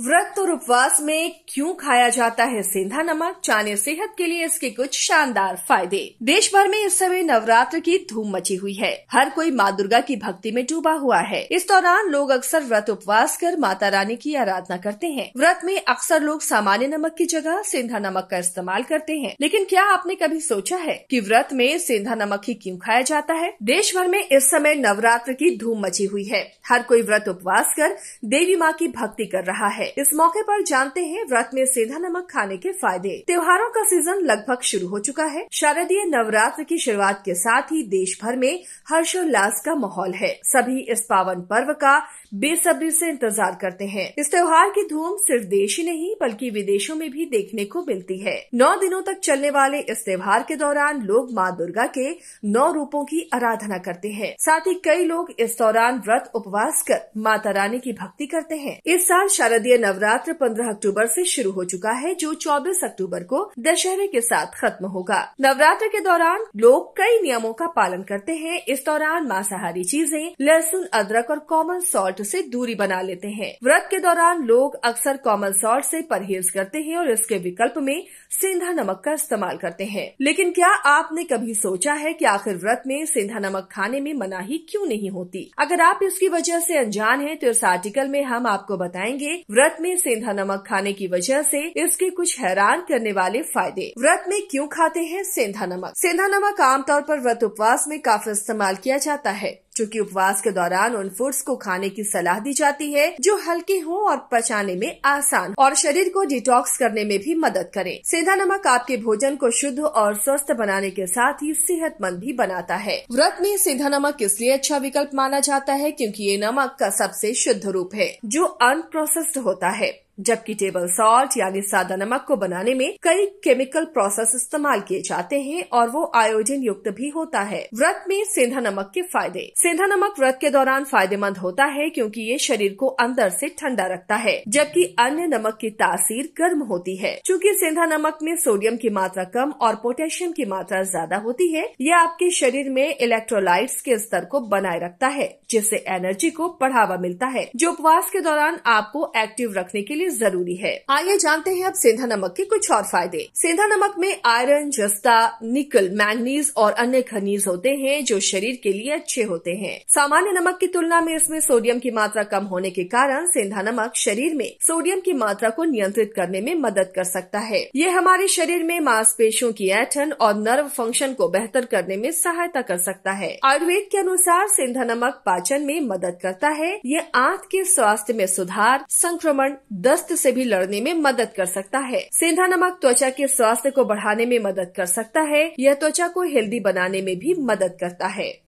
व्रत और उपवास में क्यों खाया जाता है सेंधा नमक? जाने सेहत के लिए इसके कुछ शानदार फ़ायदे। देश भर में इस समय नवरात्र की धूम मची हुई है। हर कोई माँ दुर्गा की भक्ति में डूबा हुआ है। इस दौरान लोग अक्सर व्रत उपवास कर माता रानी की आराधना करते हैं। व्रत में अक्सर लोग सामान्य नमक की जगह सेंधा नमक का इस्तेमाल करते हैं। लेकिन क्या आपने कभी सोचा है की व्रत में सेंधा नमक ही क्यूँ खाया जाता है? देश भर में इस समय नवरात्र की धूम मची हुई है। हर कोई व्रत उपवास कर देवी माँ की भक्ति कर रहा है। इस मौके पर जानते हैं व्रत में सेंधा नमक खाने के फ़ायदे। त्योहारों का सीज़न लगभग शुरू हो चुका है। शारदीय नवरात्र की शुरुआत के साथ ही देश भर में हर्षोल्लास का माहौल है। सभी इस पावन पर्व का बेसब्री से इंतज़ार करते हैं। इस त्योहार की धूम सिर्फ़ देश ही नहीं, बल्कि विदेशों में भी देखने को मिलती है। नौ दिनों तक चलने वाले इस त्योहार के दौरान लोग माँ दुर्गा के नौ रूपों की आराधना करते हैं। साथ ही कई लोग इस दौरान व्रत उपवास कर माता रानी की भक्ति करते हैं। इस साल शारदीय नवरात्र 15 अक्टूबर से शुरू हो चुका है, जो 24 अक्टूबर को दशहरे के साथ खत्म होगा। नवरात्र के दौरान लोग कई नियमों का पालन करते हैं। इस दौरान मांसाहारी चीज़ें, लहसुन, अदरक और कॉमन सॉल्ट से दूरी बना लेते हैं। व्रत के दौरान लोग अक्सर कॉमन सॉल्ट से परहेज करते हैं और इसके विकल्प में सेंधा नमक का इस्तेमाल करते हैं। लेकिन क्या आपने कभी सोचा है कि आखिर व्रत में सेंधा नमक खाने में मनाही क्यों नहीं होती? अगर आप इसकी वजह से अनजान हैं तो इस आर्टिकल में हम आपको बताएँगे, व्रत में सेंधा नमक खाने की वजह से इसके कुछ हैरान करने वाले फ़ायदे। व्रत में क्यों खाते हैं सेंधा नमक? सेंधा नमक आमतौर पर व्रत उपवास में काफ़ी इस्तेमाल किया जाता है। चूँकि उपवास के दौरान उन फूड्स को खाने की सलाह दी जाती है, जो हल्के हों और पचाने में आसान, और शरीर को डिटॉक्स करने में भी मदद करें। सेंधा नमक आपके भोजन को शुद्ध और स्वस्थ बनाने के साथ ही सेहतमंद भी बनाता है। व्रत में सेंधा नमक इसलिए अच्छा विकल्प माना जाता है, क्योंकि ये नमक का सबसे शुद्ध रूप है, जो अनप्रोसेस्ड होता है। जबकि टेबल सॉल्ट यानी सादा नमक को बनाने में कई केमिकल प्रोसेस इस्तेमाल किए जाते हैं और वो आयोजन युक्त भी होता है। व्रत में सेंधा नमक के फ़ायदे। सेंधा नमक व्रत के दौरान फ़ायदेमंद होता है क्योंकि ये शरीर को अंदर से ठंडा रखता है, जबकि अन्य नमक की तासीर गर्म होती है। चूँकि सेंधा नमक में सोडियम की मात्रा कम और पोटेशियम की मात्रा ज़्यादा होती है, यह आपके शरीर में इलेक्ट्रोलाइट्स के स्तर को बनाए रखता है, जिससे एनर्जी को बढ़ावा मिलता है। जो उपवास के दौरान आपको एक्टिव रखने के लिए ज़रूरी है। आइए जानते हैं अब सेंधा नमक के कुछ और फ़ायदे। सेंधा नमक में आयरन, जस्ता, निकल, मैंगनीज और अन्य खनिज होते हैं जो शरीर के लिए अच्छे होते हैं। सामान्य नमक की तुलना में इसमें सोडियम की मात्रा कम होने के कारण सेंधा नमक शरीर में सोडियम की मात्रा को नियंत्रित करने में मदद कर सकता है। ये हमारे शरीर में मांसपेशियों की ऐठन और नर्व फ़ंक्शन को बेहतर करने में सहायता कर सकता है। आयुर्वेद के अनुसार सेंधा नमक पाचन में मदद करता है। ये आंत के स्वास्थ्य में सुधार, संक्रमण, दस्त दस्त से भी लड़ने में मदद कर सकता है। सेंधा नमक त्वचा के स्वास्थ्य को बढ़ाने में मदद कर सकता है। यह त्वचा को हेल्दी बनाने में भी मदद करता है।